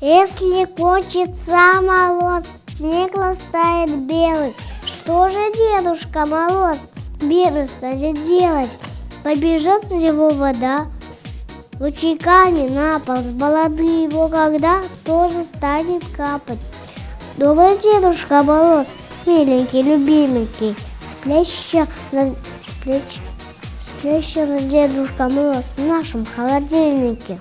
Если кончится мороз, снег растает белый, Что же Дедушка Мороз белый станет делать? Побежит с него вода, лучейками на пол с балады его когда тоже станет капать. Добрый Дедушка Мороз, миленький, любименький, сплящий на, сплящий, сплящий на Дедушка Мороз в нашем холодильнике.